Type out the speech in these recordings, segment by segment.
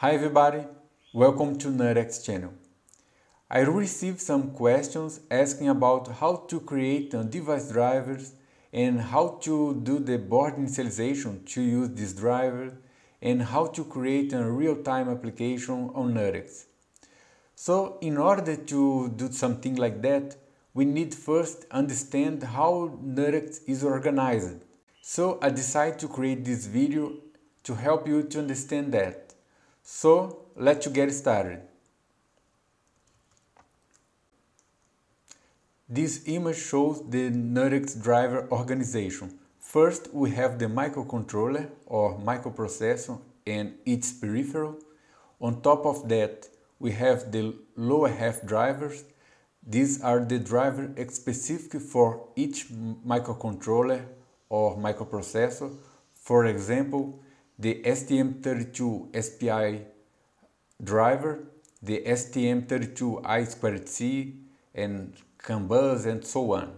Hi everybody, welcome to NuttX channel. I received some questions asking about how to create a device drivers and how to do the board initialization to use this driver and how to create a real-time application on NuttX. So in order to do something like that, we need first understand how NuttX is organized. So I decided to create this video to help you to understand that. So let's get started. This image shows the NuttX driver organization. First, we have the microcontroller or microprocessor and its peripheral. On top of that, we have the lower half drivers. These are the drivers specific for each microcontroller or microprocessor. For example, the STM32 SPI driver, the STM32I2C, and CAN bus and so on.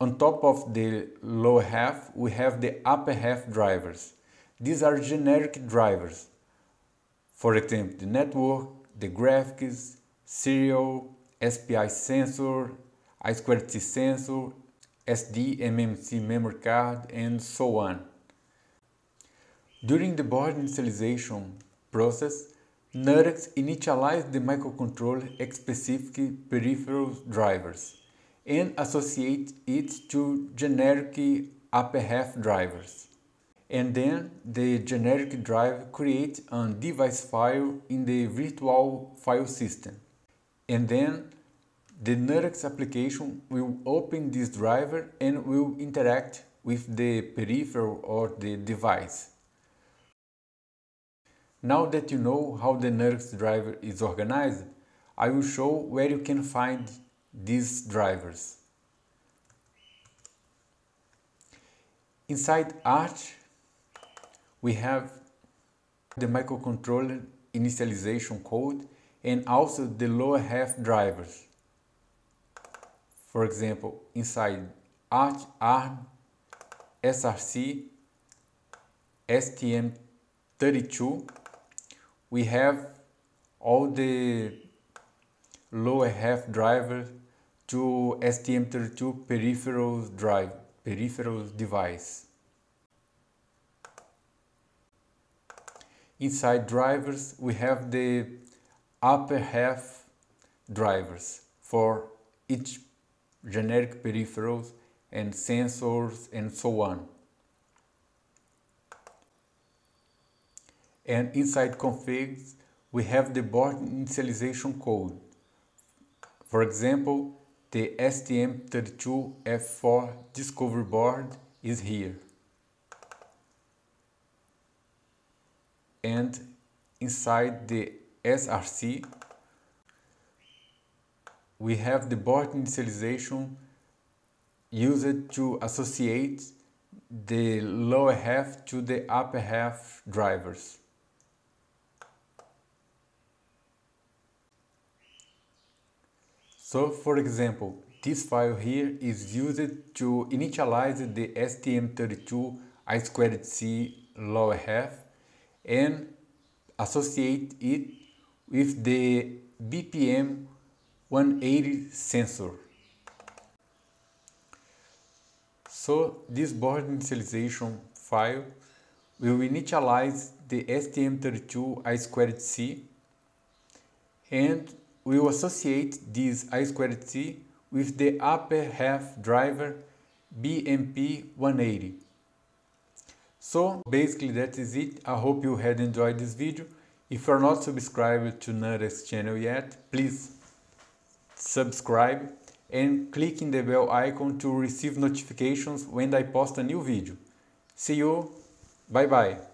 On top of the lower half, we have the upper half drivers. These are generic drivers. For example, the network, the graphics, serial, SPI sensor, I2C sensor, SD, MMC memory card, and so on. During the board initialization process, NuttX initialized the microcontroller specific peripheral drivers and associate it to generic upper half drivers. And then the generic drive creates a device file in the virtual file system. And then the NuttX application will open this driver and will interact with the peripheral or the device. Now that you know how the NuttX driver is organized, I will show where you can find these drivers. Inside Arch, we have the microcontroller initialization code and also the lower half drivers. For example, inside Arch ARM, SRC, STM32, we have all the lower half driver to STM32 peripheral drive, peripherals device. Inside drivers, we have the upper half drivers for each generic peripherals and sensors and so on. And inside configs, we have the board initialization code. For example, the STM32F4 discovery board is here. And inside the SRC, we have the board initialization used to associate the lower half to the upper half drivers. So for example, this file here is used to initialize the STM32 I2C lower half and associate it with the BPM 180 sensor. So this board initialization file will initialize the STM32 I2C and we will associate this I2C with the upper half driver BMP180. So basically that is it. I hope you had enjoyed this video. If you are not subscribed to NuttX channel yet, please subscribe and click in the bell icon to receive notifications when I post a new video. See you, bye bye.